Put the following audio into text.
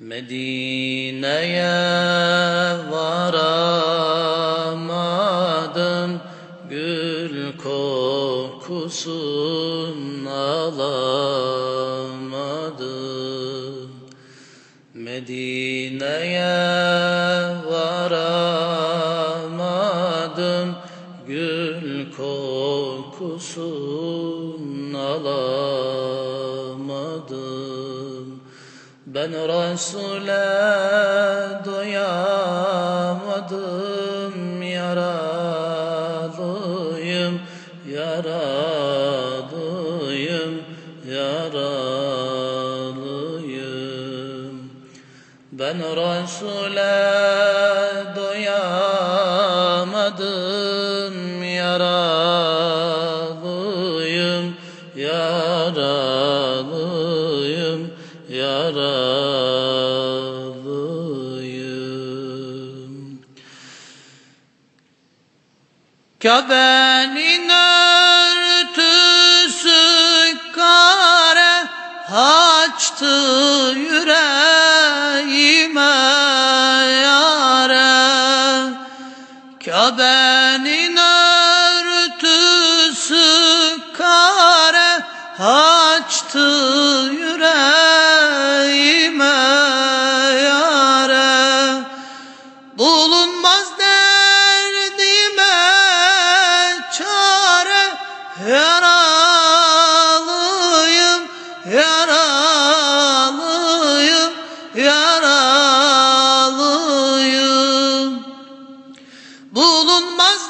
Medine'ye varamadım Gül kokusun alamadım Medine'ye varamadım Gül kokusun alamadım Ben Resul'e doyamadım Yaralıyım, yaralıyım, yaralıyım. Ben Resul'e doyamadım Yaralıyım, yaralıyım, yaralıyım. Kabe'nin örtüsü kare Açtı yüreğime yare. Kabe'nin örtüsü kare Açtı Bulunmaz derdime çare Yaralıyım, yaralıyım, yaralıyım. Bulunmaz